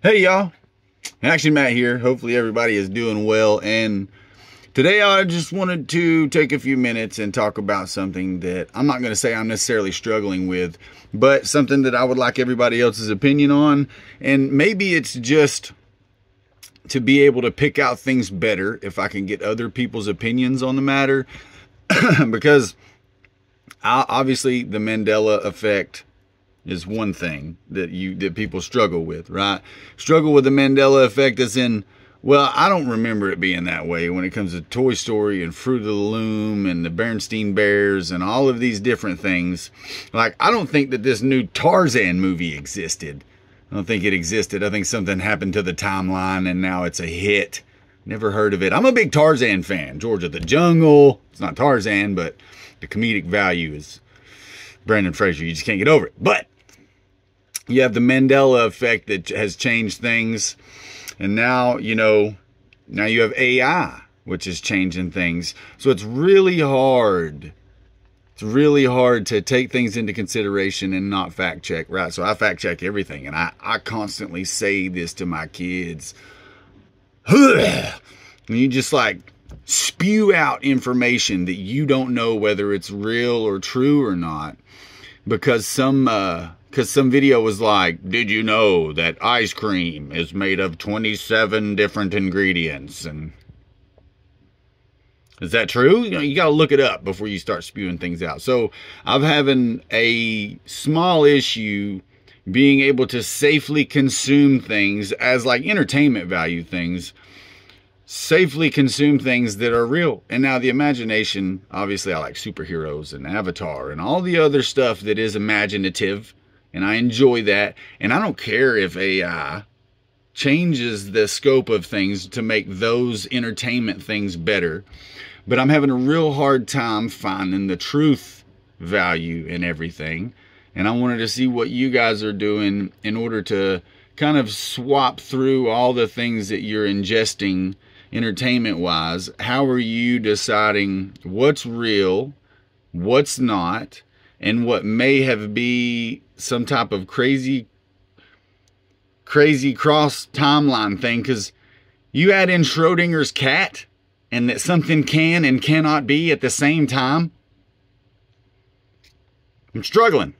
Hey y'all, Action Matt here. Hopefully everybody is doing well. And today I just wanted to take a few minutes and talk about something that I'm not going to say I'm necessarily struggling with, but something that I would like everybody else's opinion on. And maybe it's just to be able to pick out things better if I can get other people's opinions on the matter. because obviously the Mandela effect is one thing that you that people struggle with, right? Struggle with the Mandela effect as in, well, I don't remember it being that way when it comes to Toy Story and Fruit of the Loom and the Bernstein Bears and all of these different things. Like, I don't think that this new Tarzan movie existed. I don't think it existed. I think something happened to the timeline and now it's a hit. Never heard of it. I'm a big Tarzan fan. George of the Jungle. It's not Tarzan, but the comedic value is Brendan Fraser. You just can't get over it. But you have the Mandela effect that has changed things. And now, you know, now you have AI, which is changing things. So it's really hard. It's really hard to take things into consideration and not fact check, right? So I fact check everything. And I, I constantly say this to my kids. When you just like spew out information that you don't know whether it's real or true or not because some uh, because some video was like, did you know that ice cream is made of 27 different ingredients? And is that true? You know, you got to look it up before you start spewing things out. So I'm having a small issue being able to safely consume things as like entertainment value things safely consume things that are real. And now the imagination, obviously I like superheroes and Avatar and all the other stuff that is imaginative and I enjoy that. And I don't care if AI changes the scope of things to make those entertainment things better. But I'm having a real hard time finding the truth value in everything. And I wanted to see what you guys are doing in order to kind of swap through all the things that you're ingesting entertainment wise. How are you deciding what's real, what's not, and what may have be some type of crazy crazy cross timeline thing because you add in Schrodinger's cat and that something can and cannot be at the same time. I'm struggling.